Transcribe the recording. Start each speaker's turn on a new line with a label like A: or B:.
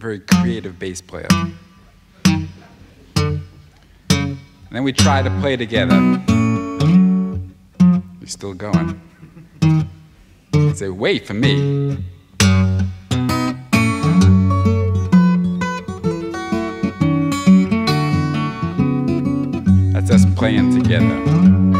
A: very creative bass player. And then we try to play together. We're still going. I say, wait for me. That's us playing together.